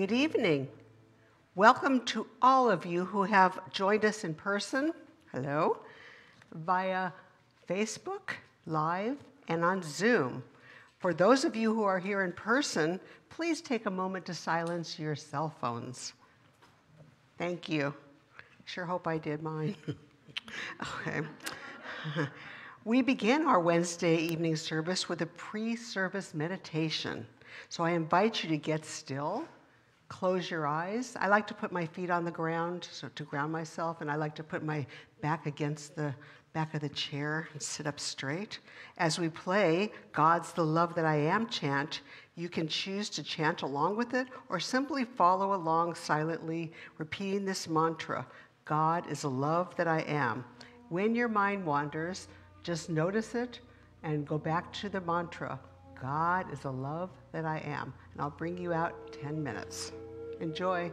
Good evening. Welcome to all of you who have joined us in person, hello, via Facebook, Live, and on Zoom. For those of you who are here in person, please take a moment to silence your cell phones. Thank you. Sure hope I did mine. okay. we begin our Wednesday evening service with a pre service meditation. So I invite you to get still close your eyes. I like to put my feet on the ground so to ground myself, and I like to put my back against the back of the chair and sit up straight. As we play God's the Love That I Am chant, you can choose to chant along with it or simply follow along silently, repeating this mantra God is the love that I am. When your mind wanders, just notice it and go back to the mantra God is the love that I am. And I'll bring you out 10 minutes. Enjoy.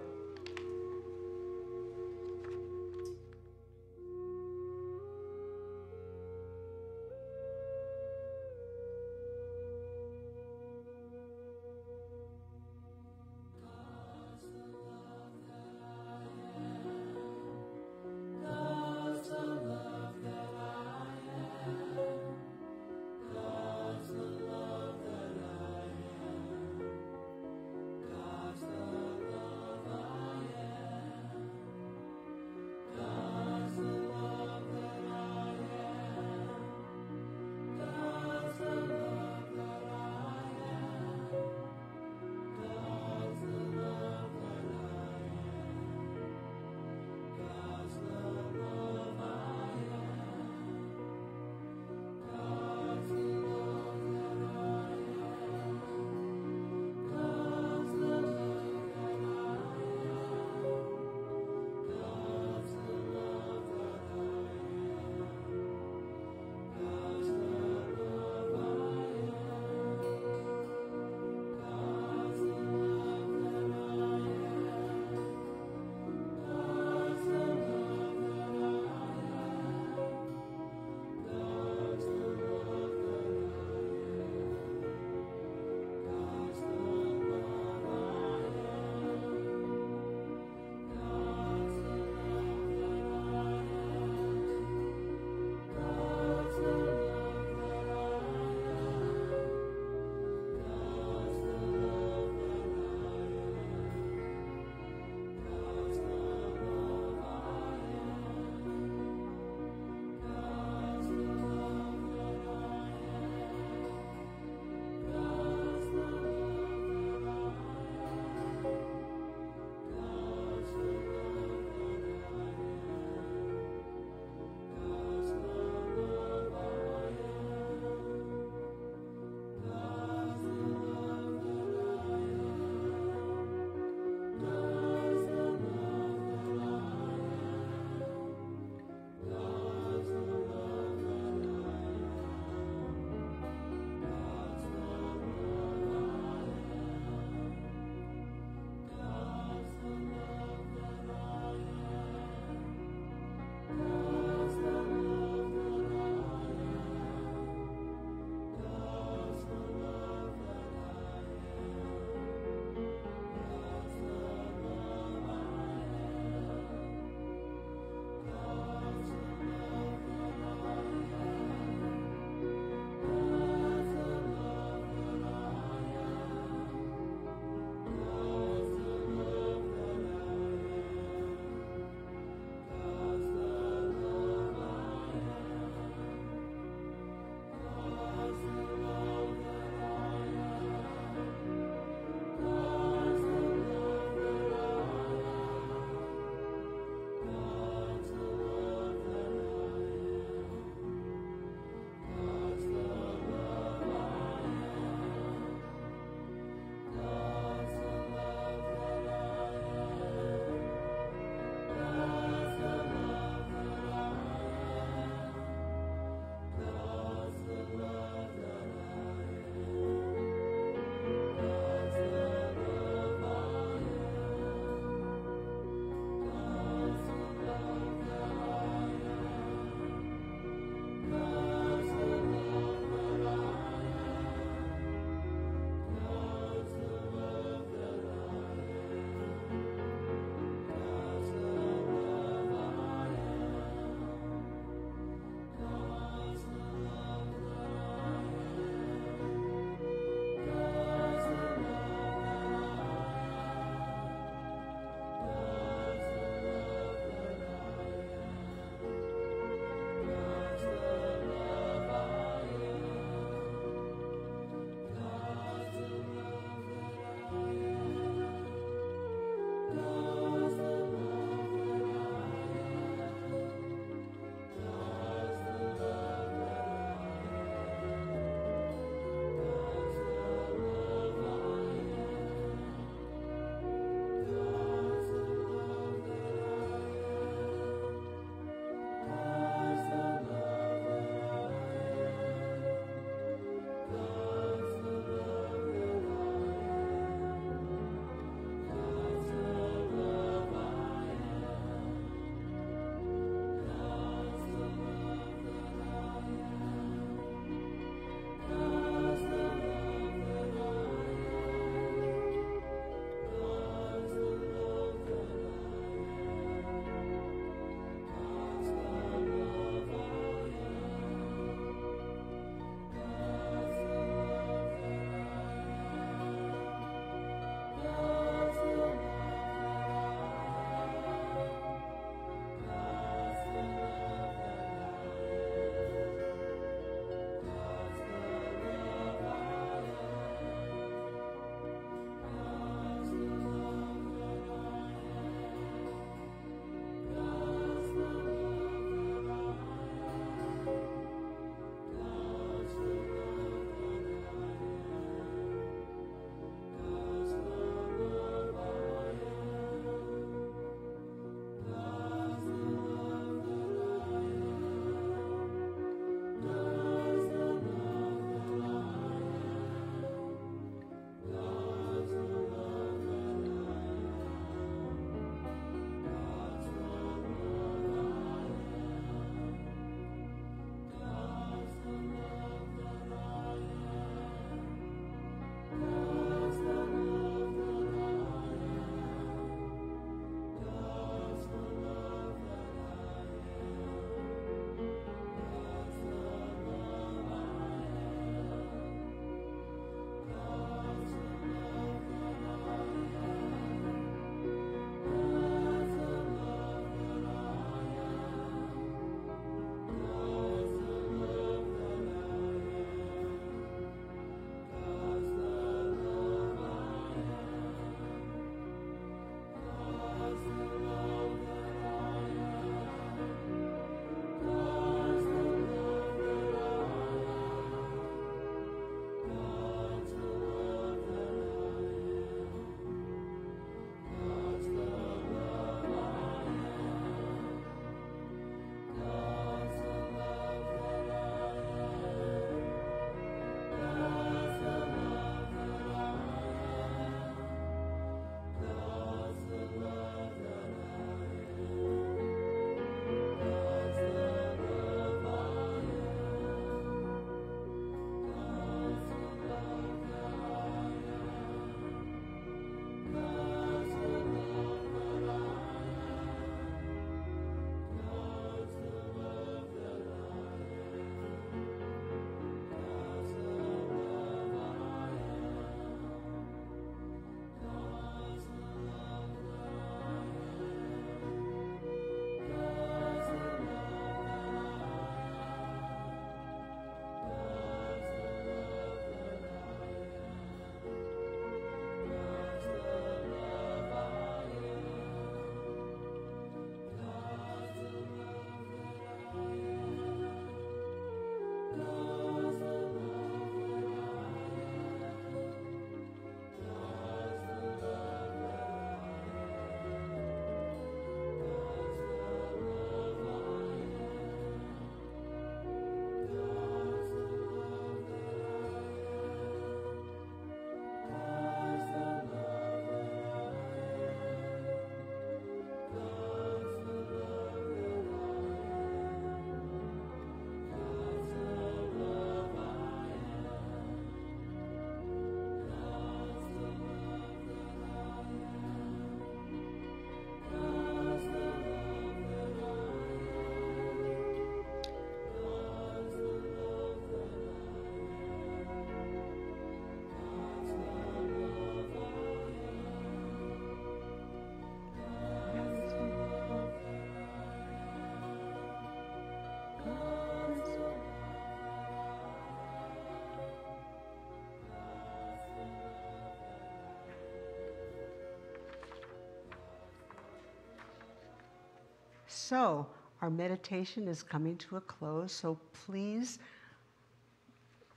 So, our meditation is coming to a close, so please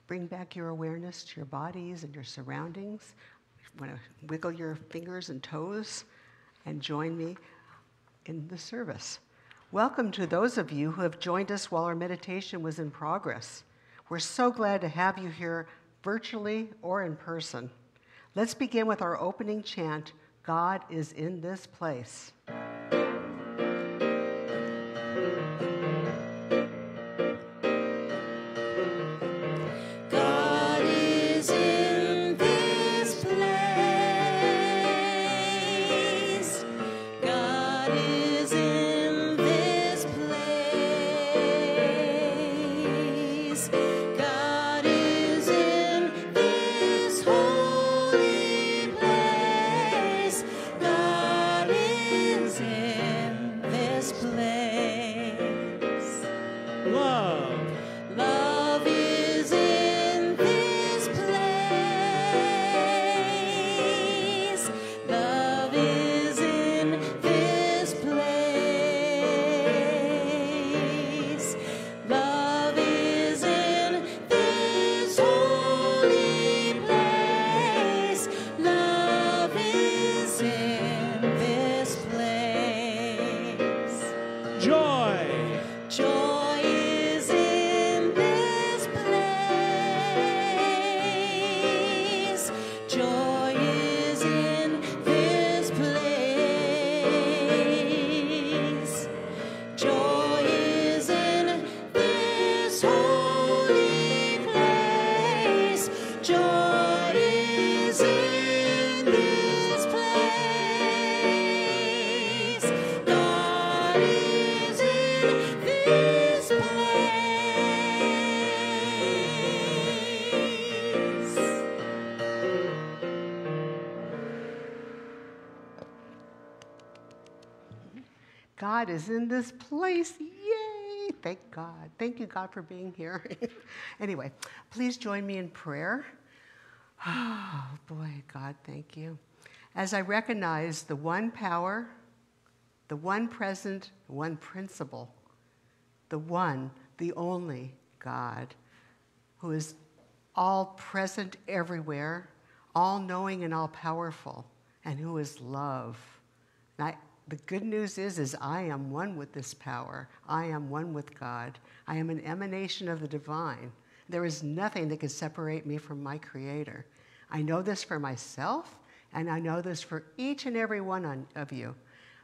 bring back your awareness to your bodies and your surroundings. Want to wiggle your fingers and toes and join me in the service. Welcome to those of you who have joined us while our meditation was in progress. We're so glad to have you here virtually or in person. Let's begin with our opening chant God is in this place. God is in this place. Yay! Thank God. Thank you, God, for being here. anyway, please join me in prayer. Oh, boy, God, thank you. As I recognize the one power, the one present, one principle, the one, the only God, who is all present everywhere, all knowing and all powerful, and who is love. And I the good news is is I am one with this power. I am one with God. I am an emanation of the divine. There is nothing that can separate me from my creator. I know this for myself and I know this for each and every one on, of you.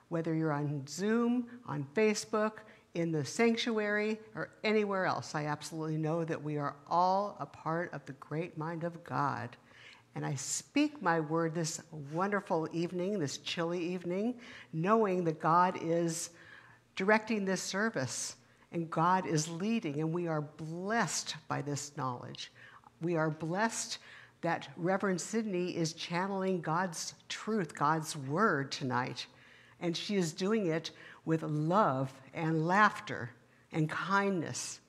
Whether you're on Zoom, on Facebook, in the sanctuary, or anywhere else, I absolutely know that we are all a part of the great mind of God. And I speak my word this wonderful evening, this chilly evening, knowing that God is directing this service and God is leading, and we are blessed by this knowledge. We are blessed that Reverend Sydney is channeling God's truth, God's word tonight. And she is doing it with love and laughter and kindness.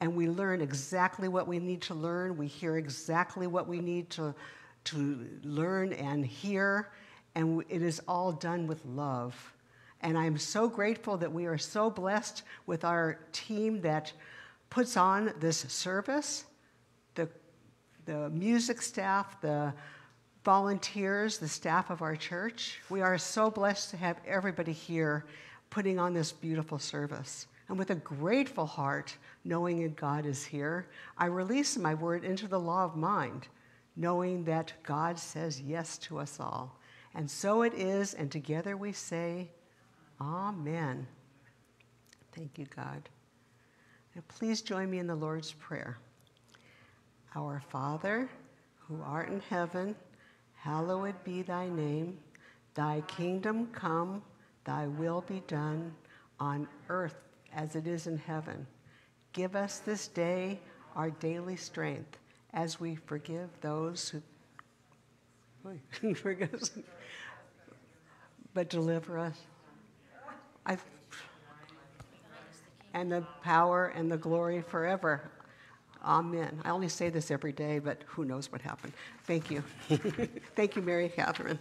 And we learn exactly what we need to learn. We hear exactly what we need to to learn and hear, and it is all done with love. And I'm so grateful that we are so blessed with our team that puts on this service the, the music staff, the volunteers, the staff of our church. We are so blessed to have everybody here putting on this beautiful service. And with a grateful heart, knowing that God is here, I release my word into the law of mind knowing that God says yes to us all. And so it is, and together we say, Amen. Thank you, God. Now please join me in the Lord's Prayer. Our Father, who art in heaven, hallowed be thy name. Thy kingdom come, thy will be done on earth as it is in heaven. Give us this day our daily strength as we forgive those who forgive us, but deliver us. I, and the power and the glory forever. Amen. I only say this every day, but who knows what happened. Thank you. Thank you, Mary Catherine.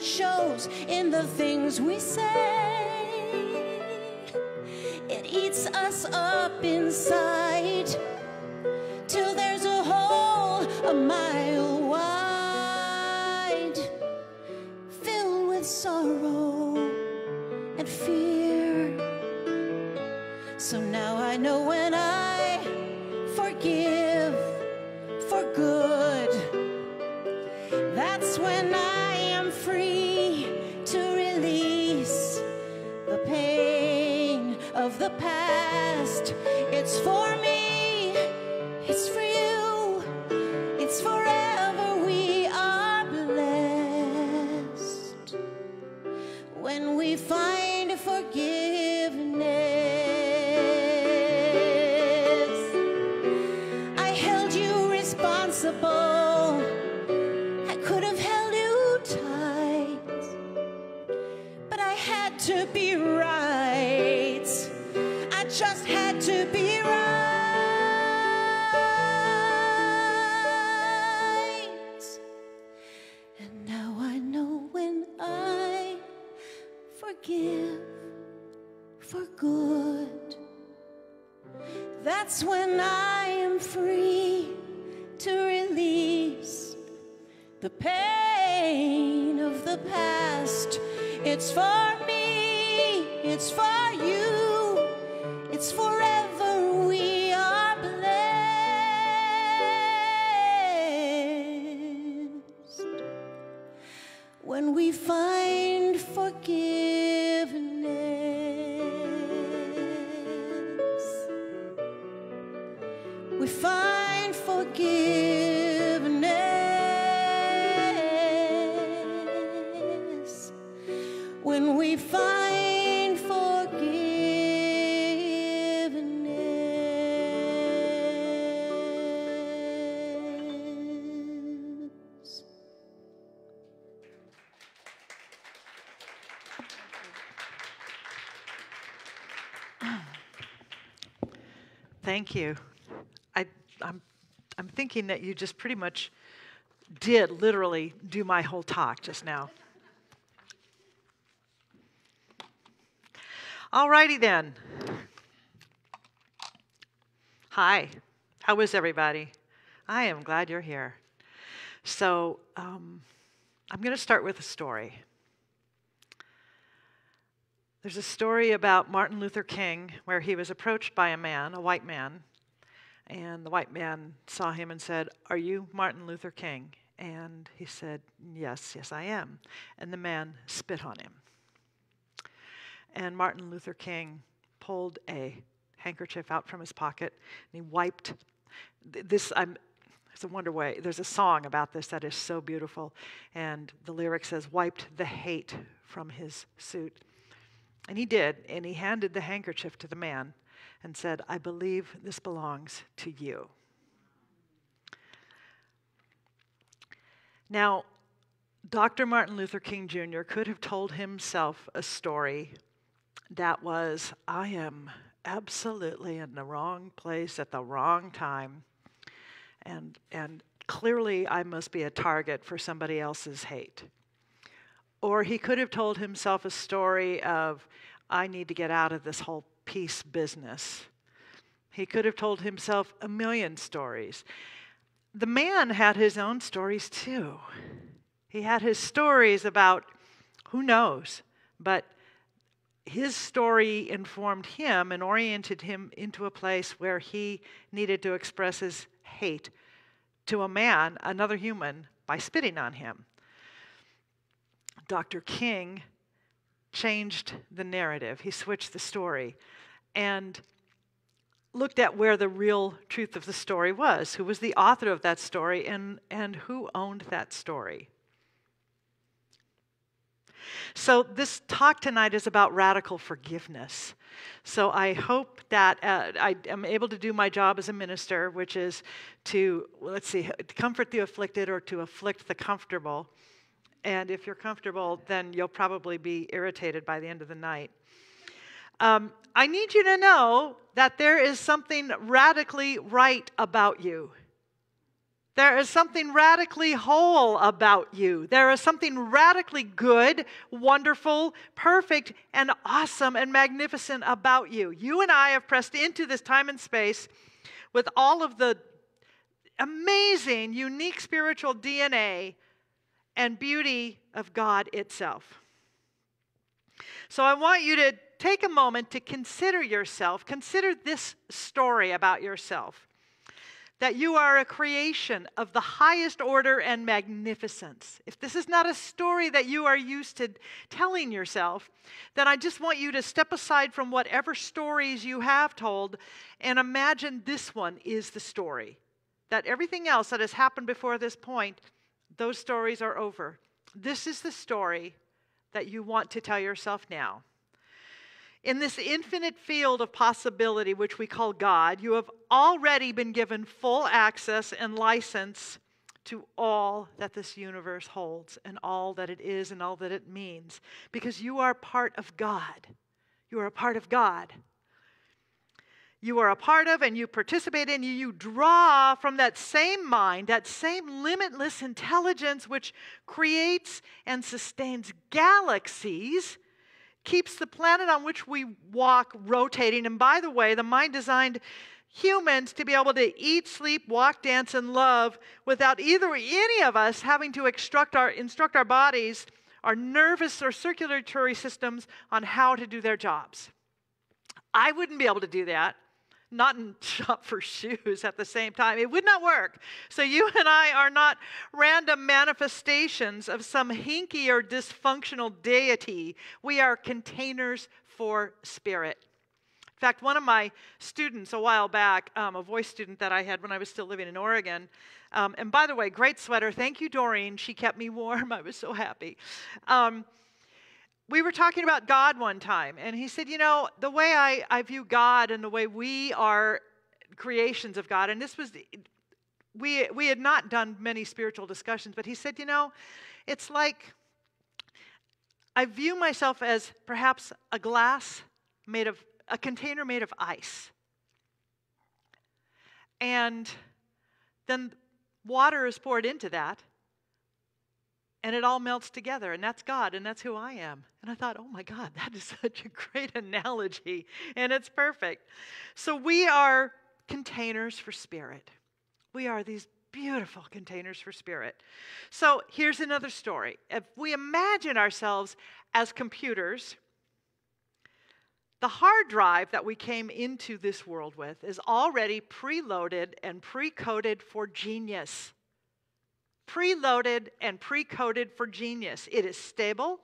It shows in the things we say. It eats us up inside till there's a hole a mile wide, filled with sorrow and fear. So now I know when Thank you. I, I'm, I'm thinking that you just pretty much did literally do my whole talk just now. All righty then. Hi, how is everybody? I am glad you're here. So, um, I'm going to start with a story. There's a story about Martin Luther King where he was approached by a man, a white man, and the white man saw him and said, Are you Martin Luther King? And he said, Yes, yes, I am. And the man spit on him. And Martin Luther King pulled a handkerchief out from his pocket and he wiped this. I'm, it's a wonder way. There's a song about this that is so beautiful. And the lyric says, Wiped the hate from his suit. And he did, and he handed the handkerchief to the man and said, I believe this belongs to you. Now, Dr. Martin Luther King Jr. could have told himself a story that was, I am absolutely in the wrong place at the wrong time. And, and clearly I must be a target for somebody else's hate. Or he could have told himself a story of, I need to get out of this whole peace business. He could have told himself a million stories. The man had his own stories too. He had his stories about who knows, but his story informed him and oriented him into a place where he needed to express his hate to a man, another human, by spitting on him. Dr. King changed the narrative, he switched the story, and looked at where the real truth of the story was, who was the author of that story, and, and who owned that story. So, this talk tonight is about radical forgiveness. So, I hope that uh, I am able to do my job as a minister, which is to, let's see, comfort the afflicted or to afflict the comfortable. And if you're comfortable, then you'll probably be irritated by the end of the night. Um, I need you to know that there is something radically right about you. There is something radically whole about you. There is something radically good, wonderful, perfect, and awesome and magnificent about you. You and I have pressed into this time and space with all of the amazing, unique spiritual DNA and beauty of God itself. So I want you to take a moment to consider yourself, consider this story about yourself that you are a creation of the highest order and magnificence. If this is not a story that you are used to telling yourself, then I just want you to step aside from whatever stories you have told and imagine this one is the story. That everything else that has happened before this point, those stories are over. This is the story that you want to tell yourself now. In this infinite field of possibility, which we call God, you have already been given full access and license to all that this universe holds and all that it is and all that it means because you are part of God. You are a part of God. You are a part of and you participate in, you, draw from that same mind, that same limitless intelligence which creates and sustains galaxies keeps the planet on which we walk rotating. And by the way, the mind designed humans to be able to eat, sleep, walk, dance, and love without either any of us having to instruct our, instruct our bodies, our nervous or circulatory systems on how to do their jobs. I wouldn't be able to do that not in shop for shoes at the same time. It would not work. So you and I are not random manifestations of some hinky or dysfunctional deity. We are containers for spirit. In fact, one of my students a while back, um, a voice student that I had when I was still living in Oregon, um, and by the way, great sweater. Thank you, Doreen. She kept me warm. I was so happy. Um, we were talking about God one time, and he said, You know, the way I, I view God and the way we are creations of God, and this was, we, we had not done many spiritual discussions, but he said, You know, it's like I view myself as perhaps a glass made of, a container made of ice. And then water is poured into that, and it all melts together and that's god and that's who i am. And i thought oh my god that is such a great analogy and it's perfect. So we are containers for spirit. We are these beautiful containers for spirit. So here's another story. If we imagine ourselves as computers the hard drive that we came into this world with is already preloaded and pre-coded for genius preloaded and pre coded for genius. It is stable,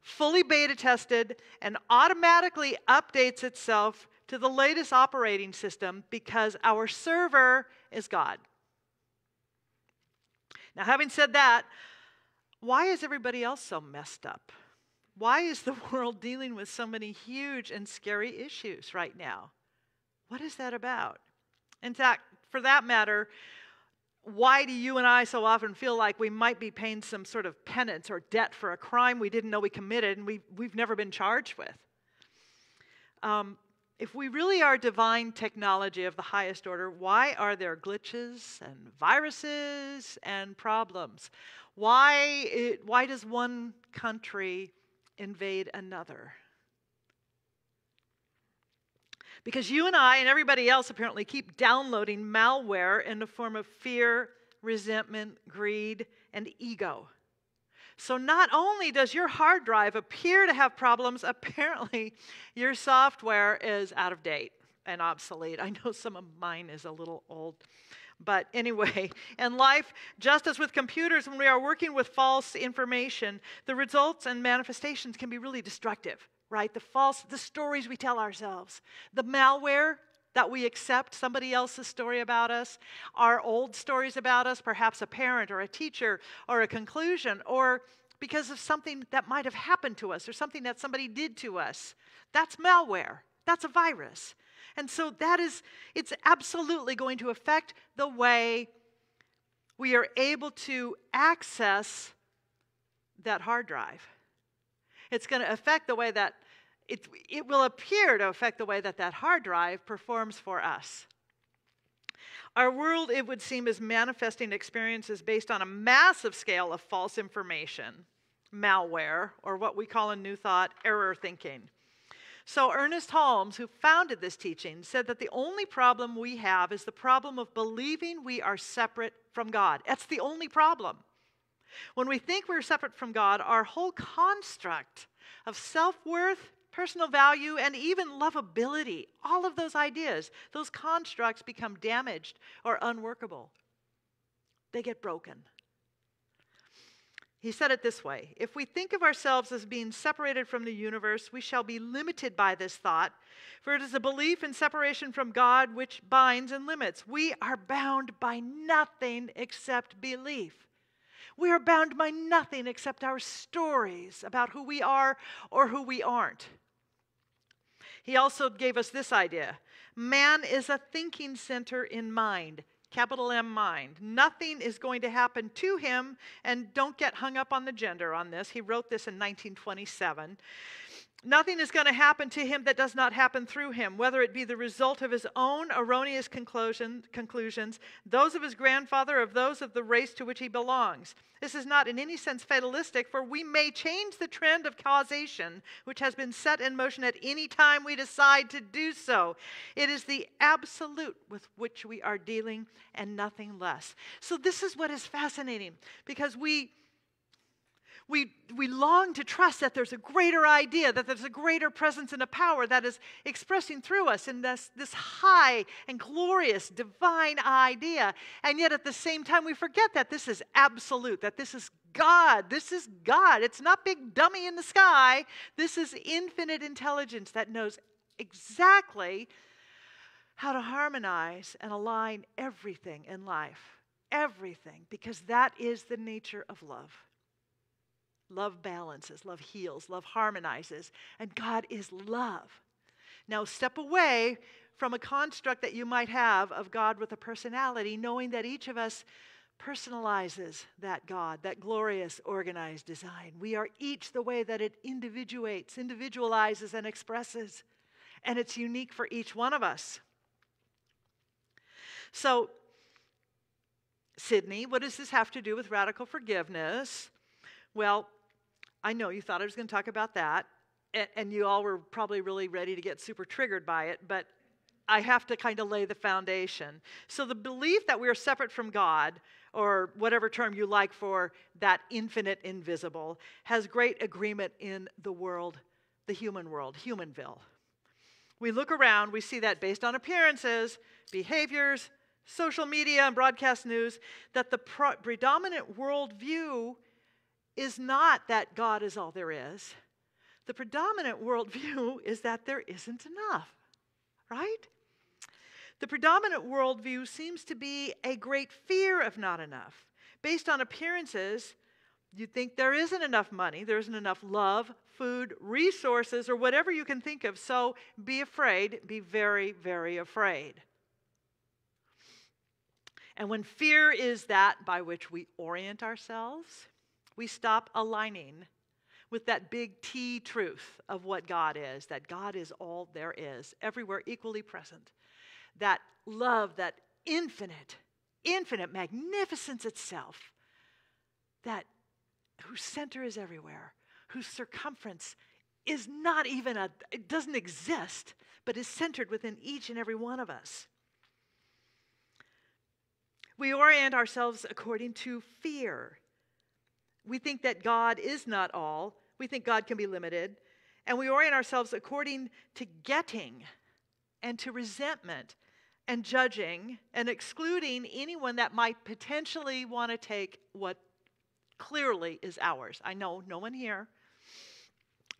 fully beta tested, and automatically updates itself to the latest operating system because our server is God. Now, having said that, why is everybody else so messed up? Why is the world dealing with so many huge and scary issues right now? What is that about? In fact, for that matter, why do you and I so often feel like we might be paying some sort of penance or debt for a crime we didn't know we committed and we, we've never been charged with? Um, if we really are divine technology of the highest order, why are there glitches and viruses and problems? Why, it, why does one country invade another? Because you and I and everybody else apparently keep downloading malware in the form of fear, resentment, greed, and ego. So not only does your hard drive appear to have problems, apparently your software is out of date and obsolete. I know some of mine is a little old. But anyway, in life, just as with computers, when we are working with false information, the results and manifestations can be really destructive, right? The false, the stories we tell ourselves, the malware that we accept somebody else's story about us, our old stories about us, perhaps a parent or a teacher or a conclusion, or because of something that might have happened to us or something that somebody did to us. That's malware. That's a virus. And so that is, it's absolutely going to affect the way we are able to access that hard drive. It's going to affect the way that it, it will appear to affect the way that that hard drive performs for us. Our world, it would seem, is manifesting experiences based on a massive scale of false information, malware, or what we call in New Thought error thinking. So, Ernest Holmes, who founded this teaching, said that the only problem we have is the problem of believing we are separate from God. That's the only problem. When we think we're separate from God, our whole construct of self worth, personal value, and even lovability, all of those ideas, those constructs become damaged or unworkable. They get broken. He said it this way If we think of ourselves as being separated from the universe, we shall be limited by this thought, for it is a belief in separation from God which binds and limits. We are bound by nothing except belief. We are bound by nothing except our stories about who we are or who we aren't. He also gave us this idea man is a thinking center in mind, capital M mind. Nothing is going to happen to him, and don't get hung up on the gender on this. He wrote this in 1927. Nothing is going to happen to him that does not happen through him, whether it be the result of his own erroneous conclusion, conclusions, those of his grandfather, of those of the race to which he belongs. This is not in any sense fatalistic, for we may change the trend of causation, which has been set in motion at any time we decide to do so. It is the absolute with which we are dealing and nothing less. So, this is what is fascinating because we we, we long to trust that there's a greater idea, that there's a greater presence and a power that is expressing through us in this, this high and glorious divine idea. And yet at the same time, we forget that this is absolute, that this is God. This is God. It's not big dummy in the sky. This is infinite intelligence that knows exactly how to harmonize and align everything in life. Everything, because that is the nature of love. Love balances, love heals, love harmonizes, and God is love. Now, step away from a construct that you might have of God with a personality, knowing that each of us personalizes that God, that glorious organized design. We are each the way that it individuates, individualizes, and expresses, and it's unique for each one of us. So, Sydney, what does this have to do with radical forgiveness? Well, I know you thought I was going to talk about that, and, and you all were probably really ready to get super triggered by it, but I have to kind of lay the foundation. So, the belief that we are separate from God, or whatever term you like for that infinite invisible, has great agreement in the world, the human world, humanville. We look around, we see that based on appearances, behaviors, social media, and broadcast news, that the pro- predominant worldview is not that God is all there is. The predominant worldview is that there isn't enough, right? The predominant worldview seems to be a great fear of not enough. Based on appearances, you think there isn't enough money, there isn't enough love, food, resources, or whatever you can think of. So be afraid, be very, very afraid. And when fear is that by which we orient ourselves, we stop aligning with that big T truth of what God is that God is all there is, everywhere equally present. That love, that infinite, infinite magnificence itself, that whose center is everywhere, whose circumference is not even a, it doesn't exist, but is centered within each and every one of us. We orient ourselves according to fear. We think that God is not all, we think God can be limited, and we orient ourselves according to getting and to resentment and judging and excluding anyone that might potentially want to take what clearly is ours. I know no one here.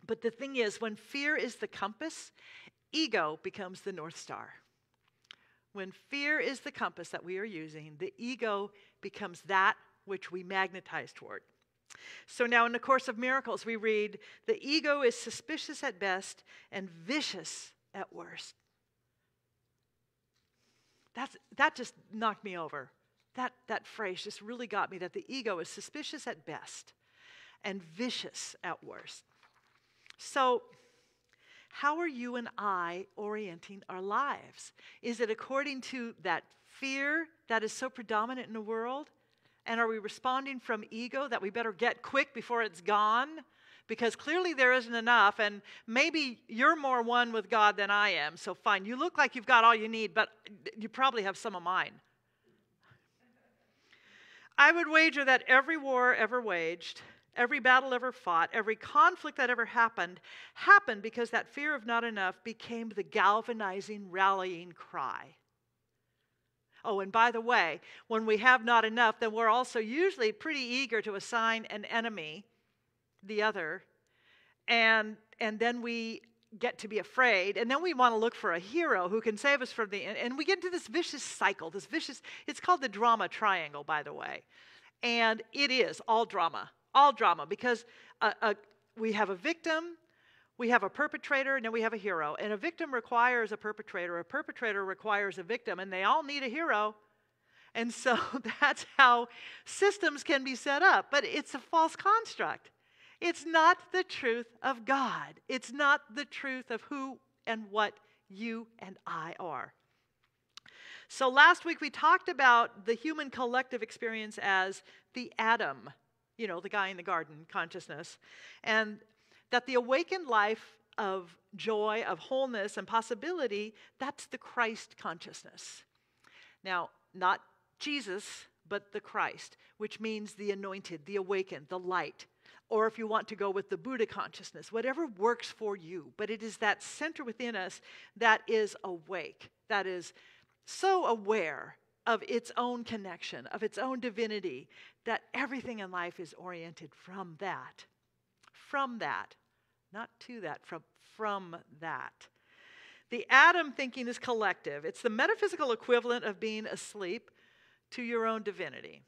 But the thing is, when fear is the compass, ego becomes the North Star. When fear is the compass that we are using, the ego becomes that which we magnetize toward. So now, in the Course in Miracles, we read the ego is suspicious at best and vicious at worst. That's, that just knocked me over. That, that phrase just really got me that the ego is suspicious at best and vicious at worst. So, how are you and I orienting our lives? Is it according to that fear that is so predominant in the world? And are we responding from ego that we better get quick before it's gone? Because clearly there isn't enough, and maybe you're more one with God than I am, so fine. You look like you've got all you need, but you probably have some of mine. I would wager that every war ever waged, every battle ever fought, every conflict that ever happened, happened because that fear of not enough became the galvanizing, rallying cry. Oh, and by the way, when we have not enough, then we're also usually pretty eager to assign an enemy, the other, and, and then we get to be afraid and then we want to look for a hero who can save us from the and we get into this vicious cycle this vicious it's called the drama triangle by the way. And it is all drama all drama because uh, uh, we have a victim we have a perpetrator and then we have a hero. And a victim requires a perpetrator. A perpetrator requires a victim and they all need a hero. And so that's how systems can be set up. But it's a false construct. It's not the truth of God. It's not the truth of who and what you and I are. So last week we talked about the human collective experience as the Adam, you know, the guy in the garden consciousness, and that the awakened life of joy, of wholeness, and possibility, that's the Christ consciousness. Now, not Jesus, but the Christ, which means the anointed, the awakened, the light, or if you want to go with the Buddha consciousness, whatever works for you. But it is that center within us that is awake, that is so aware of its own connection, of its own divinity, that everything in life is oriented from that. From that. Not to that, from, from that. The Adam thinking is collective. It's the metaphysical equivalent of being asleep to your own divinity,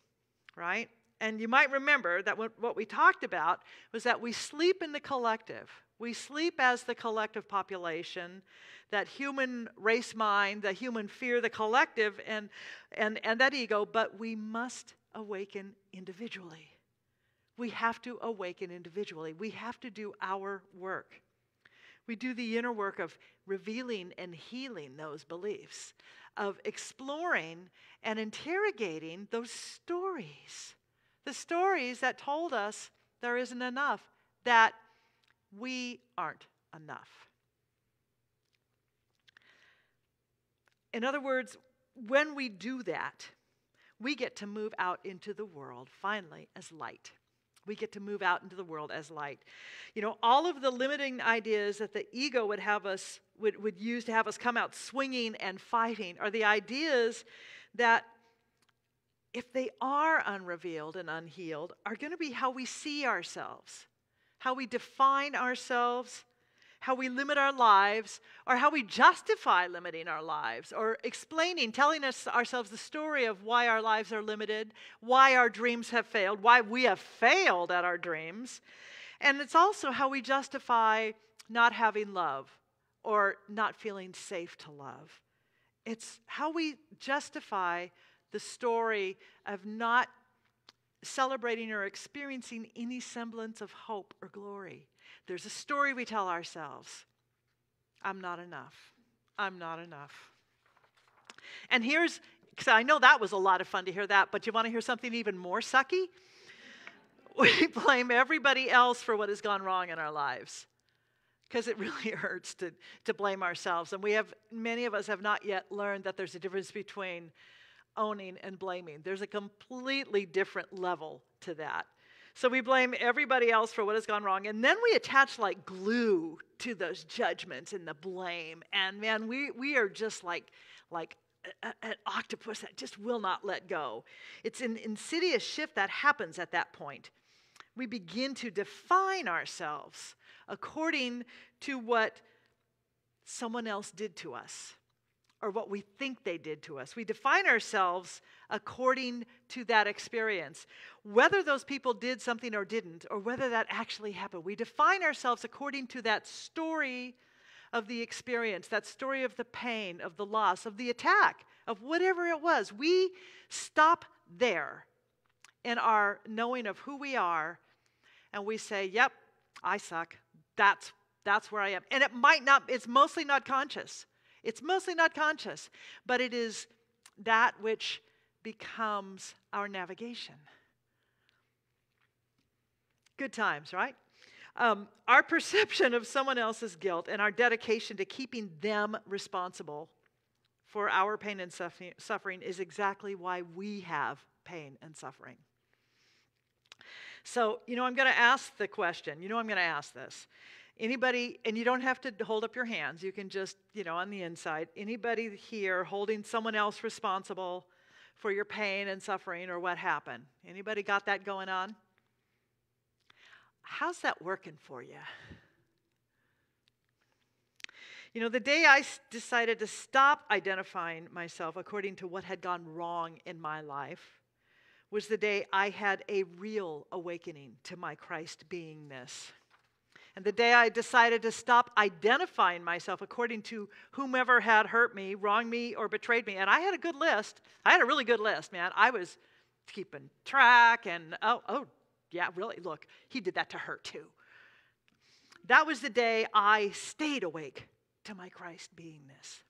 right? And you might remember that what we talked about was that we sleep in the collective. We sleep as the collective population, that human race mind, the human fear, the collective, and, and, and that ego, but we must awaken individually. We have to awaken individually. We have to do our work. We do the inner work of revealing and healing those beliefs, of exploring and interrogating those stories the stories that told us there isn't enough, that we aren't enough. In other words, when we do that, we get to move out into the world finally as light. We get to move out into the world as light. You know, all of the limiting ideas that the ego would have us, would, would use to have us come out swinging and fighting are the ideas that if they are unrevealed and unhealed, are going to be how we see ourselves, how we define ourselves, how we limit our lives, or how we justify limiting our lives, or explaining, telling us ourselves the story of why our lives are limited, why our dreams have failed, why we have failed at our dreams. And it's also how we justify not having love or not feeling safe to love. It's how we justify the story of not celebrating or experiencing any semblance of hope or glory. There's a story we tell ourselves I'm not enough. I'm not enough. And here's, because I know that was a lot of fun to hear that, but you want to hear something even more sucky? We blame everybody else for what has gone wrong in our lives because it really hurts to, to blame ourselves. And we have, many of us have not yet learned that there's a difference between owning and blaming. There's a completely different level to that. So we blame everybody else for what has gone wrong. And then we attach like glue to those judgments and the blame. And man, we, we are just like, like an octopus that just will not let go. It's an insidious shift that happens at that point. We begin to define ourselves according to what someone else did to us or what we think they did to us. We define ourselves according to that experience. Whether those people did something or didn't, or whether that actually happened, we define ourselves according to that story of the experience, that story of the pain, of the loss, of the attack, of whatever it was. We stop there in our knowing of who we are, and we say, Yep, I suck. That's, that's where I am. And it might not, it's mostly not conscious. It's mostly not conscious, but it is that which becomes our navigation. Good times, right? Um, our perception of someone else's guilt and our dedication to keeping them responsible for our pain and suffering is exactly why we have pain and suffering. So, you know, I'm going to ask the question. You know, I'm going to ask this. Anybody, and you don't have to hold up your hands, you can just, you know, on the inside, anybody here holding someone else responsible for your pain and suffering or what happened? Anybody got that going on? How's that working for you? You know, the day I decided to stop identifying myself according to what had gone wrong in my life was the day I had a real awakening to my Christ beingness. And the day I decided to stop identifying myself according to whomever had hurt me, wronged me, or betrayed me. And I had a good list. I had a really good list, man. I was keeping track and, oh, oh, yeah, really, look, he did that to her too. That was the day I stayed awake to my Christ beingness.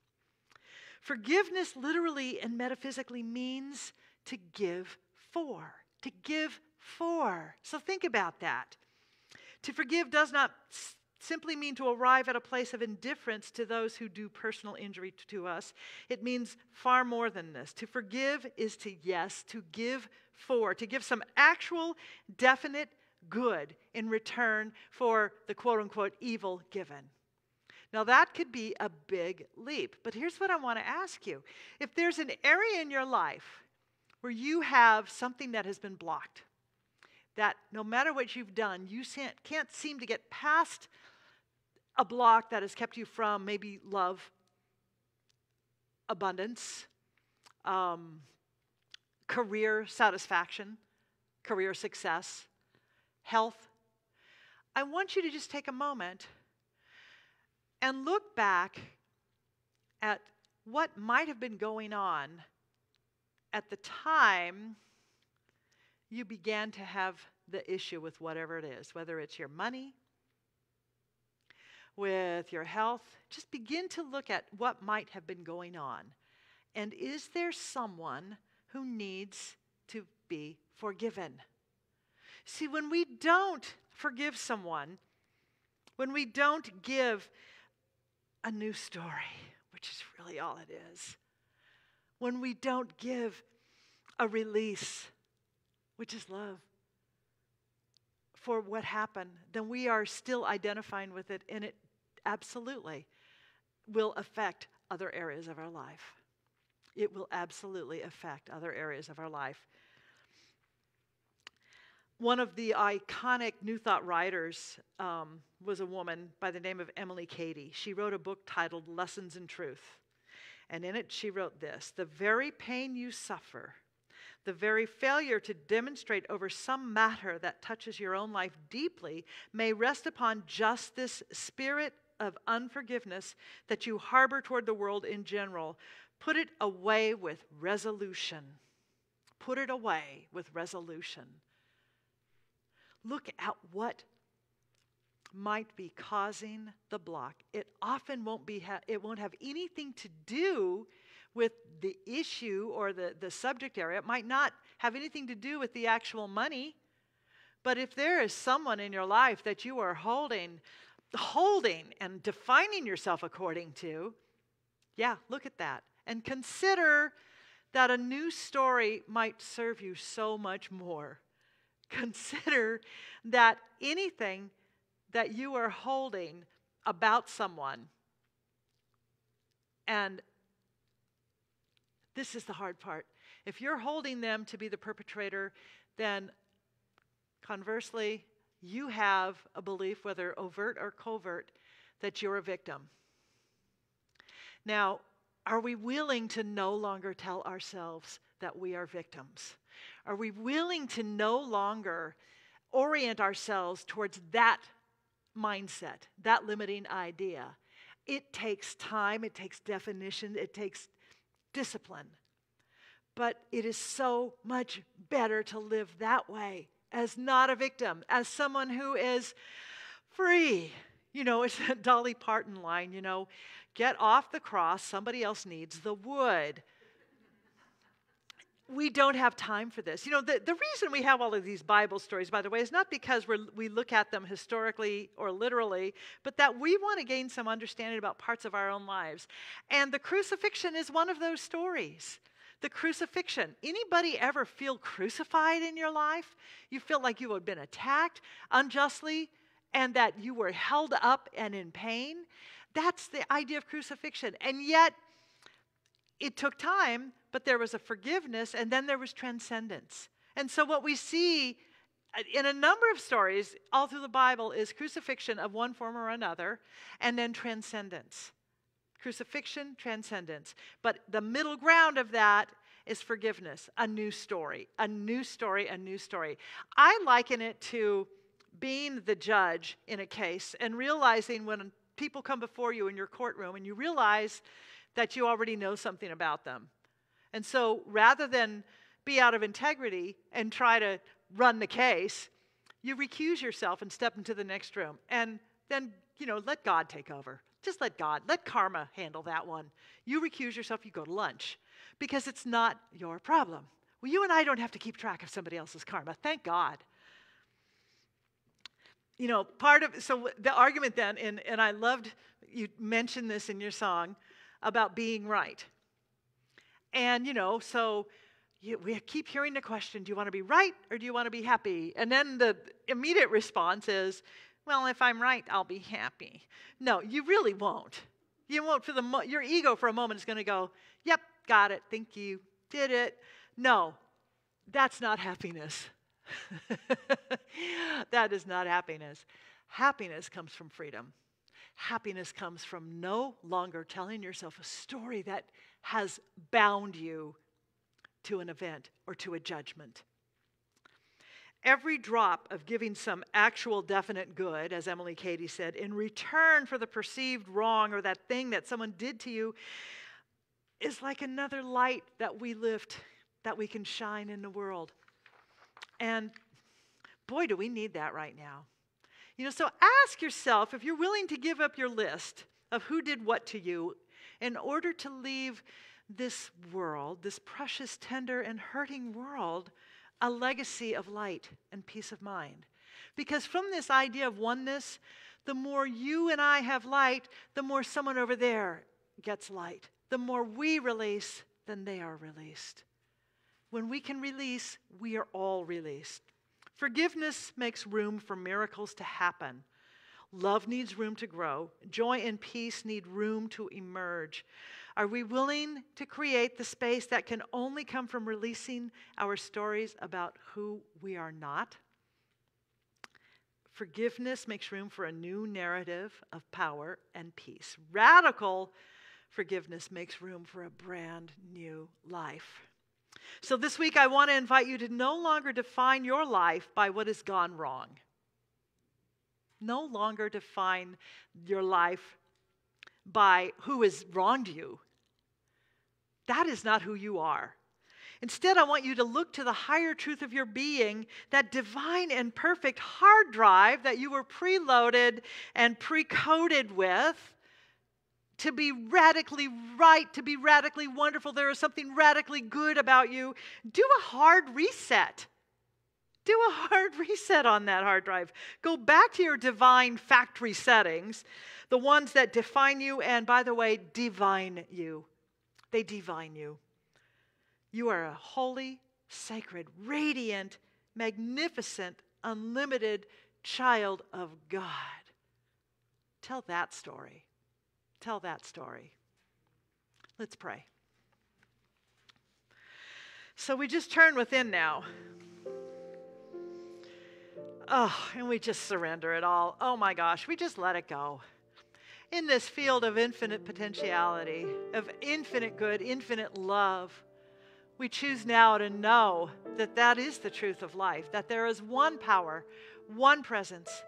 Forgiveness literally and metaphysically means to give for, to give for. So think about that. To forgive does not simply mean to arrive at a place of indifference to those who do personal injury to us. It means far more than this. To forgive is to, yes, to give for, to give some actual, definite good in return for the quote unquote evil given. Now, that could be a big leap, but here's what I want to ask you. If there's an area in your life where you have something that has been blocked, that no matter what you've done, you can't seem to get past a block that has kept you from maybe love, abundance, um, career satisfaction, career success, health. I want you to just take a moment and look back at what might have been going on at the time you began to have the issue with whatever it is, whether it's your money, with your health, just begin to look at what might have been going on. And is there someone who needs to be forgiven? See, when we don't forgive someone, when we don't give a new story, which is really all it is, when we don't give a release, which is love, for what happened, then we are still identifying with it, and it absolutely will affect other areas of our life. It will absolutely affect other areas of our life. One of the iconic New Thought writers um, was a woman by the name of Emilie Cady. She wrote a book titled Lessons in Truth. And in it, she wrote this The very pain you suffer the very failure to demonstrate over some matter that touches your own life deeply may rest upon just this spirit of unforgiveness that you harbor toward the world in general. Put it away with resolution. Put it away with resolution. look at what might be causing the block. It often won't be ha- it won't have anything to do with the issue or the, the subject area. It might not have anything to do with the actual money. But if there is someone in your life that you are holding, holding and defining yourself according to, yeah, look at that. And consider that a new story might serve you so much more. Consider that anything that you are holding about someone, and this is the hard part. If you're holding them to be the perpetrator, then conversely, you have a belief, whether overt or covert, that you're a victim. Now, are we willing to no longer tell ourselves that we are victims? Are we willing to no longer orient ourselves towards that mindset, that limiting idea? It takes time, it takes definition, it takes discipline. But it is so much better to live that way as not a victim, as someone who is free. You know, it's a Dolly Parton line, you know, get off the cross, somebody else needs the wood. We don't have time for this. You know, the, the reason we have all of these Bible stories, by the way, is not because we we look at them historically or literally, but that we want to gain some understanding about parts of our own lives. And the crucifixion is one of those stories the crucifixion. Anybody ever feel crucified in your life? You feel like you had been attacked unjustly and that you were held up and in pain? That's the idea of crucifixion. And yet, it took time, but there was a forgiveness and then there was transcendence. And so, what we see uh, in a number of stories all through the Bible is crucifixion of one form or another, and then transcendence crucifixion, transcendence. But the middle ground of that is forgiveness, a new story, a new story, a new story. I liken it to being the judge in a case and realizing when people come before you in your courtroom and you realize that you already know something about them. And so rather than be out of integrity and try to run the case, you recuse yourself and step into the next room. And then, you know, let God take over. Just let God, let karma handle that one. You recuse yourself, you go to lunch because it's not your problem. Well, you and I don't have to keep track of somebody else's karma. Thank God. You know, part of, so the argument then, and, and I loved you mentioned this in your song about being right. And, you know, so you, we keep hearing the question do you want to be right or do you want to be happy? And then the immediate response is well, if I'm right, I'll be happy. No, you really won't. You won't for the mo- your ego for a moment is going to go, "Yep, got it. Thank you. Did it." No. That's not happiness. that is not happiness. Happiness comes from freedom. Happiness comes from no longer telling yourself a story that has bound you to an event or to a judgment. Every drop of giving some actual definite good, as Emilie Cady said, in return for the perceived wrong or that thing that someone did to you is like another light that we lift, that we can shine in the world. And boy, do we need that right now. You know, so ask yourself if you're willing to give up your list of who did what to you in order to leave this world, this precious, tender, and hurting world, a legacy of light and peace of mind. Because from this idea of oneness, the more you and I have light, the more someone over there gets light. The more we release, then they are released. When we can release, we are all released. Forgiveness makes room for miracles to happen. Love needs room to grow. Joy and peace need room to emerge. Are we willing to create the space that can only come from releasing our stories about who we are not? Forgiveness makes room for a new narrative of power and peace. Radical forgiveness makes room for a brand new life. So, this week, I want to invite you to no longer define your life by what has gone wrong. No longer define your life by who has wronged you. That is not who you are. Instead, I want you to look to the higher truth of your being, that divine and perfect hard drive that you were preloaded and pre coded with to be radically right, to be radically wonderful. There is something radically good about you. Do a hard reset. Do a hard reset on that hard drive. Go back to your divine factory settings, the ones that define you, and by the way, divine you. They divine you. You are a holy, sacred, radiant, magnificent, unlimited child of God. Tell that story. Tell that story. Let's pray. So we just turn within now. Oh, and we just surrender it all. Oh my gosh, we just let it go. In this field of infinite potentiality, of infinite good, infinite love, we choose now to know that that is the truth of life, that there is one power, one presence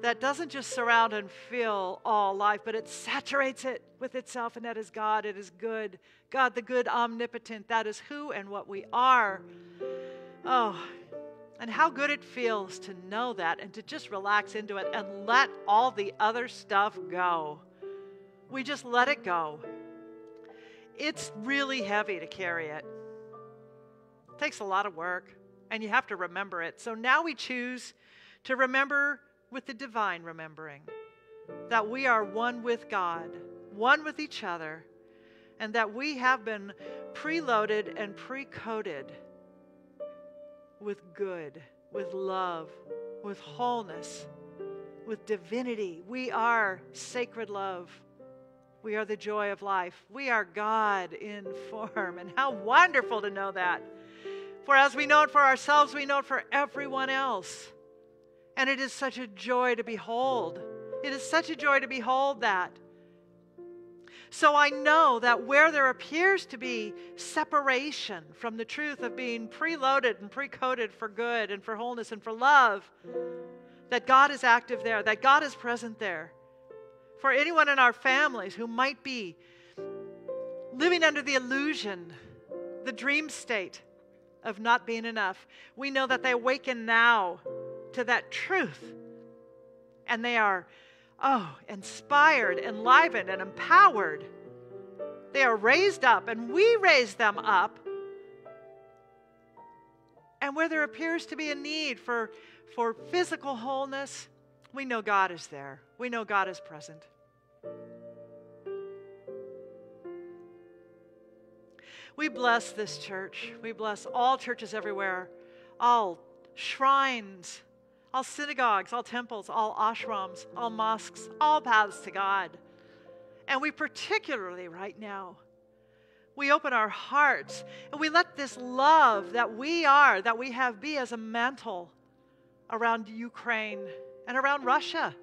that doesn't just surround and fill all life, but it saturates it with itself, and that is God. It is good. God, the good, omnipotent, that is who and what we are. Oh, and how good it feels to know that and to just relax into it and let all the other stuff go. We just let it go. It's really heavy to carry it. It takes a lot of work, and you have to remember it. So now we choose to remember with the divine remembering that we are one with God, one with each other, and that we have been preloaded and pre coded with good, with love, with wholeness, with divinity. We are sacred love. We are the joy of life. We are God in form. And how wonderful to know that. For as we know it for ourselves, we know it for everyone else. And it is such a joy to behold. It is such a joy to behold that. So I know that where there appears to be separation from the truth of being preloaded and precoded for good and for wholeness and for love, that God is active there, that God is present there. For anyone in our families who might be living under the illusion, the dream state of not being enough, we know that they awaken now to that truth and they are oh, inspired, enlivened, and empowered. They are raised up, and we raise them up. And where there appears to be a need for, for physical wholeness, we know God is there. We know God is present. We bless this church. We bless all churches everywhere, all shrines all synagogues, all temples, all ashrams, all mosques, all paths to God. And we particularly right now, we open our hearts and we let this love that we are, that we have, be as a mantle around Ukraine and around Russia,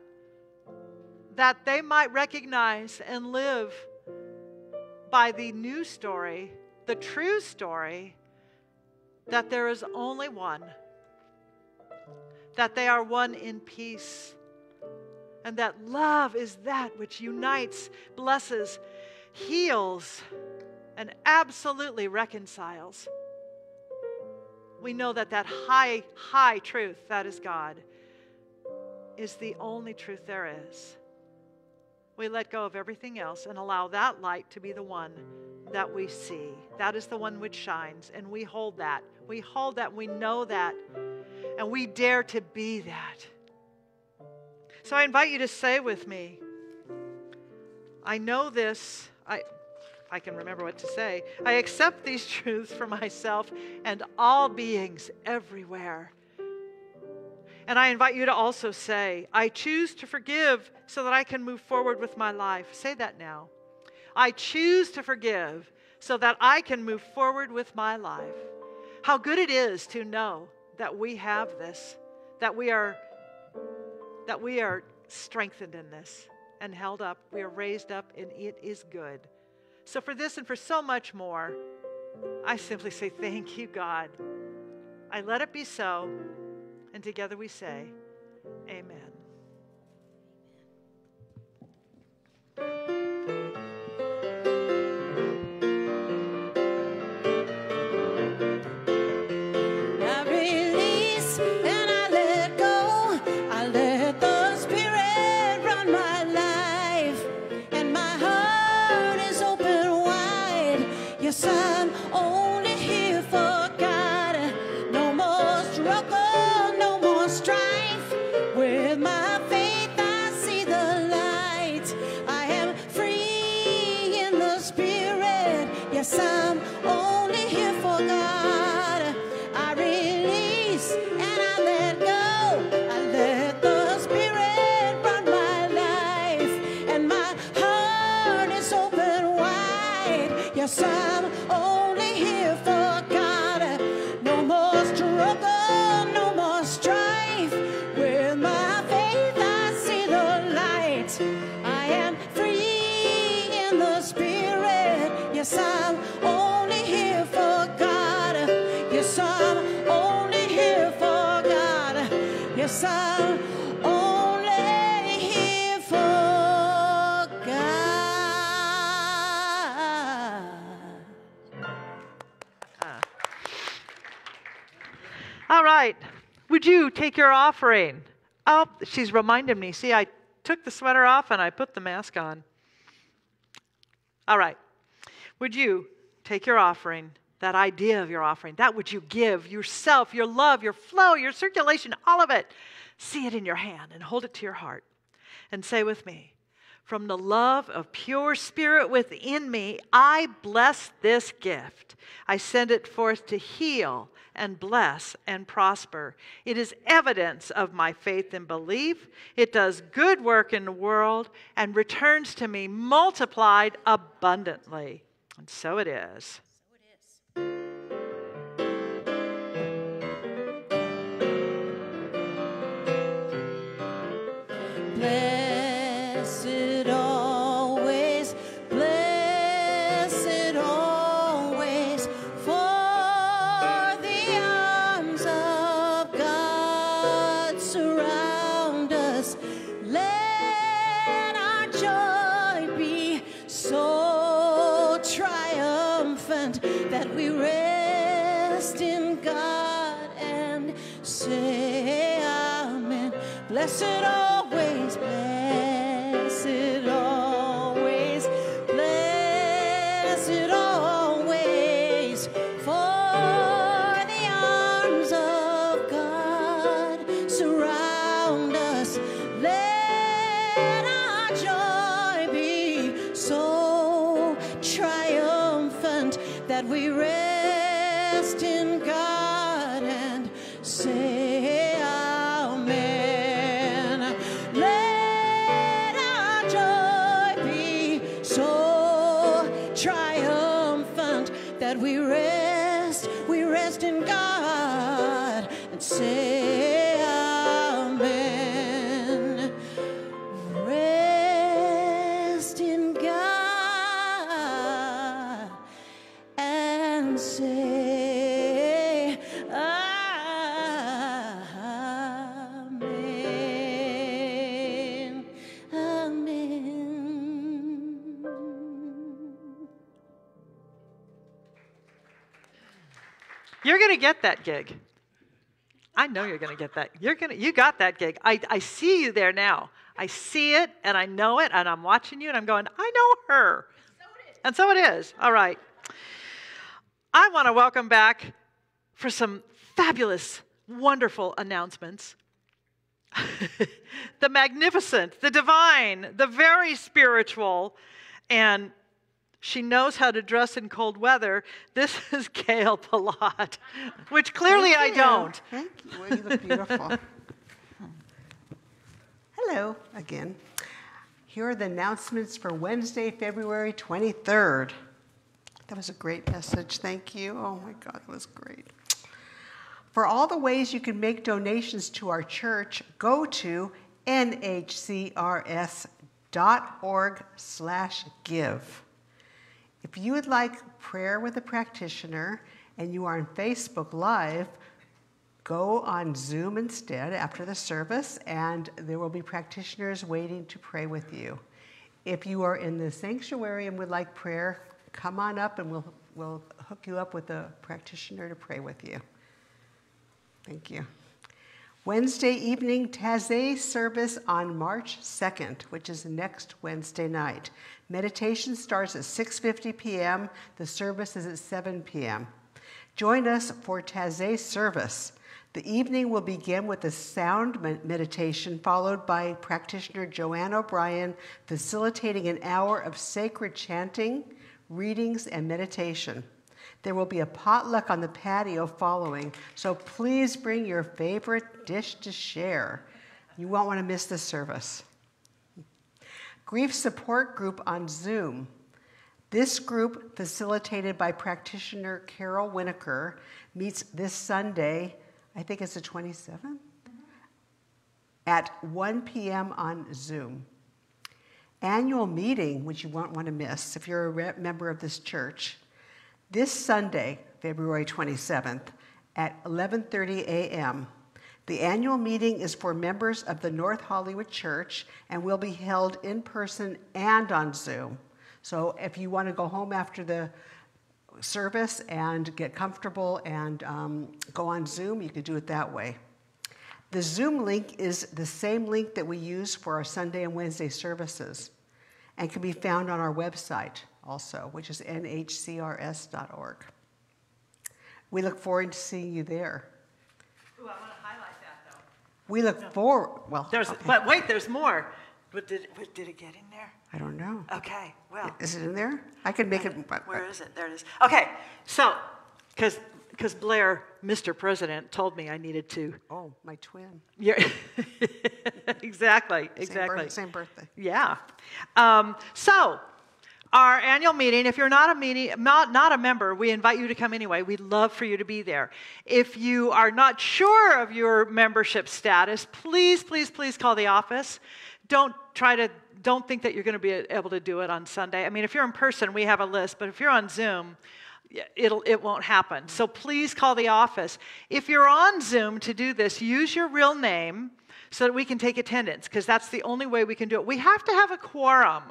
that they might recognize and live by the new story, the true story, that there is only one that they are one in peace, and that love is that which unites, blesses, heals, and absolutely reconciles. We know that that high, high truth, that is God, is the only truth there is. We let go of everything else and allow that light to be the one that we see. That is the one which shines, and we hold that. We hold that. We know that and we dare to be that. So I invite you to say with me, I know this. I, I can remember what to say. I accept these truths for myself and all beings everywhere. And I invite you to also say, I choose to forgive so that I can move forward with my life. Say that now. I choose to forgive so that I can move forward with my life. How good it is to know that we have this, that we are that we are strengthened in this and held up. We are raised up and it is good. So for this and for so much more, I simply say thank you, God. I let it be so, and together we say, Amen. All right. Would you take your offering? Oh, she's reminding me. See, I took the sweater off and I put the mask on. All right. Would you take your offering, that idea of your offering, that which you give, yourself, your love, your flow, your circulation, all of it, see it in your hand and hold it to your heart and say with me, from the love of pure spirit within me, I bless this gift. I send it forth to heal and bless and prosper. It is evidence of my faith and belief. It does good work in the world and returns to me multiplied abundantly. And so it is. Blessed get that gig. I know you're going to get that. You're going to you got that gig. I, I see you there now. I see it and I know it and I'm watching you and I'm going, I know her. And so it is. All right. I want to welcome back for some fabulous, wonderful announcements. the magnificent, the divine, the very spiritual, and she knows how to dress in cold weather. This is Gail Palat, which clearly I don't. Thank you. Well, you look beautiful. Hello again. Here are the announcements for Wednesday, February 23rd. That was a great message. Thank you. Oh my God, that was great. For all the ways you can make donations to our church, go to nhcrs.org slash give. If you would like prayer with a practitioner and you are on Facebook Live, go on Zoom instead after the service, and there will be practitioners waiting to pray with you. If you are in the sanctuary and would like prayer, come on up and we'll, we'll hook you up with a practitioner to pray with you. Thank you. Wednesday evening Taizé service on March 2nd, which is next Wednesday night. Meditation starts at 6:50 p.m. The service is at 7 p.m. Join us for Taizé service. The evening will begin with a sound meditation followed by practitioner Joanne O'Brien facilitating an hour of sacred chanting, readings, and meditation. There will be a potluck on the patio following, so please bring your favorite dish to share. You won't want to miss this service. Grief support group on Zoom. This group, facilitated by practitioner Carol Winokur, meets this Sunday, I think it's the 27th, at 1 p.m. on Zoom. Annual meeting, which you won't want to miss if you're a member of this church, this Sunday, February 27th, at 11:30 a.m. The annual meeting is for members of the North Hollywood Church and will be held in person and on Zoom. So if you want to go home after the service and get comfortable and um, go on Zoom, you could do it that way. The Zoom link is the same link that we use for our Sunday and Wednesday services and can be found on our website also, which is nhcrs.org. We look forward to seeing you there. Ooh, I want to highlight that though. We look forward, well, There's, okay. but wait, there's more. But did, but did it get in there? I don't know. Okay, well. Is it in there? I can make it. Where is it? There it is. Okay, so, because because Blair, Mr. President, told me I needed to. Oh, my twin. Yeah, exactly, Same birth- exactly. Same birthday. Yeah. Um, so, our annual meeting, if you're not a meeting, not, not a member, we invite you to come anyway. We'd love for you to be there. If you are not sure of your membership status, please, please, please call the office. Don't try to, don't think that you're going to be able to do it on Sunday. I mean, if you're in person, we have a list, but if you're on Zoom, it'll, it won't happen. So please call the office. If you're on Zoom to do this, use your real name so that we can take attendance, because that's the only way we can do it. We have to have a quorum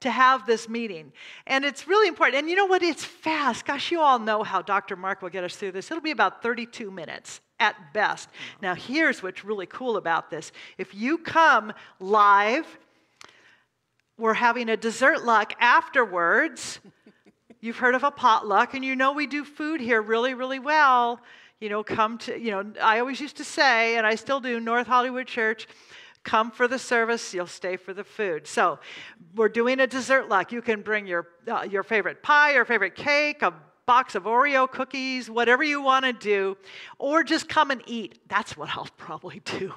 to have this meeting. And it's really important. And you know what? It's fast. Gosh, you all know how Dr. Mark will get us through this. It'll be about 32 minutes at best. Now, here's what's really cool about this if you come live, we're having a dessert luck afterwards. You've heard of a potluck, and you know we do food here really, really well. You know, come to, you know, I always used to say, and I still do, North Hollywood Church, come for the service, you'll stay for the food. So we're doing a dessert luck. You can bring your, uh, your favorite pie, your favorite cake, a box of Oreo cookies, whatever you want to do, or just come and eat. That's what I'll probably do.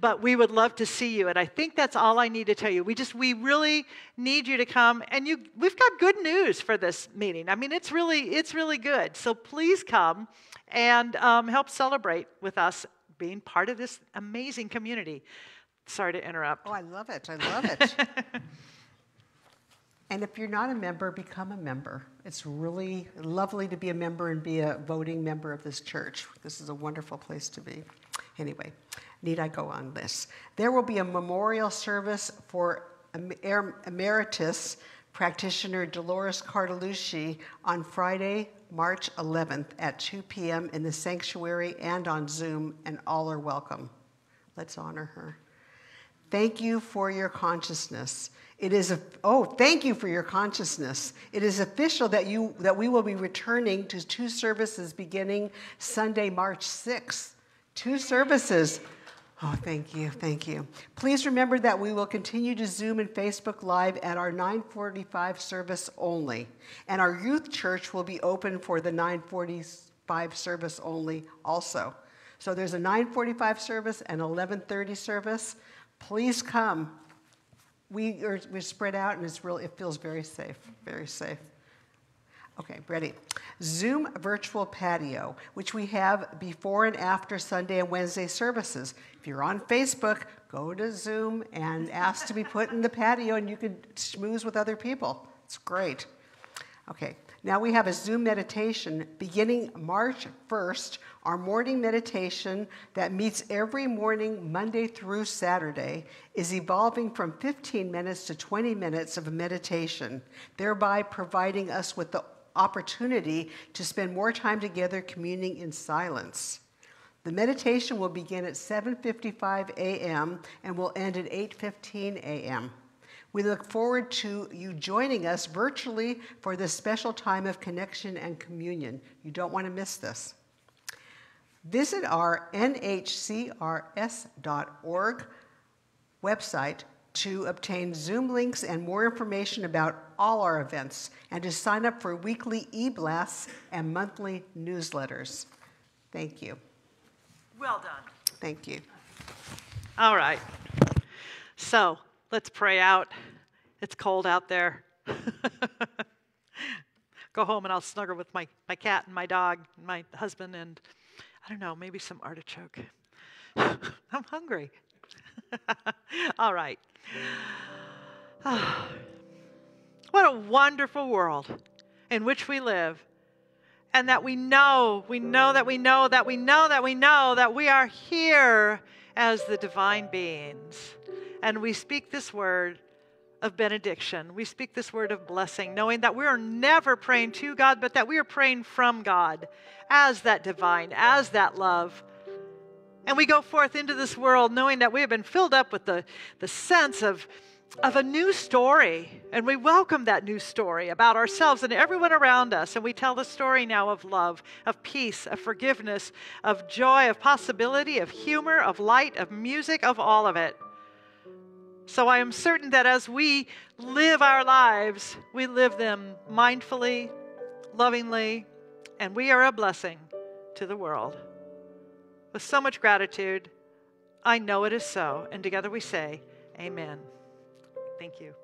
But we would love to see you. And I think that's all I need to tell you. We just, we really need you to come. And you, we've got good news for this meeting. I mean, it's really, it's really good. So please come and um, help celebrate with us being part of this amazing community. Sorry to interrupt. Oh, I love it. I love it. and if you're not a member, become a member. It's really lovely to be a member and be a voting member of this church. This is a wonderful place to be. Anyway, need I go on this? There will be a memorial service for er- emeritus practitioner Dolores Cardelucci on Friday, March 11th at 2 p.m. in the sanctuary and on Zoom, and all are welcome. Let's honor her. Thank you for your consciousness. It is a, oh, thank you for your consciousness. It is official that you that we will be returning to two services beginning Sunday, March 6th. Two services. Oh, thank you, thank you. Please remember that we will continue to Zoom and Facebook Live at our 945 service only. And our youth church will be open for the 945 service only also. So there's a 945 service and 1130 service. Please come. We are we're spread out and it's really it feels very safe, very safe. Okay, ready. Zoom virtual patio, which we have before and after Sunday and Wednesday services. If you're on Facebook, go to Zoom and ask to be put in the patio and you can schmooze with other people. It's great. Okay, now we have a Zoom meditation beginning March 1st, our morning meditation that meets every morning, Monday through Saturday, is evolving from 15 minutes to 20 minutes of meditation, thereby providing us with the opportunity to spend more time together communing in silence. The meditation will begin at 7:55 a.m. and will end at 8:15 a.m. We look forward to you joining us virtually for this special time of connection and communion. You don't want to miss this. Visit our nhcrs.org website to obtain Zoom links and more information about all our events and to sign up for weekly e blasts and monthly newsletters. Thank you. Well done. Thank you. All right. So let's pray out. It's cold out there. go home and I'll snuggle with my, my cat and my dog and my husband and I don't know, maybe some artichoke. I'm hungry. All right. what a wonderful world in which we live. And that we know, we know that we know that we know that we know that we are here as the divine beings. And we speak this word of benediction. We speak this word of blessing, knowing that we are never praying to God, but that we are praying from God as that divine, as that love. And we go forth into this world knowing that we have been filled up with the, the sense of, of a new story. And we welcome that new story about ourselves and everyone around us. And we tell the story now of love, of peace, of forgiveness, of joy, of possibility, of humor, of light, of music, of all of it. So I am certain that as we live our lives, we live them mindfully, lovingly, and we are a blessing to the world. With so much gratitude, I know it is so. And together we say, Amen. Thank you.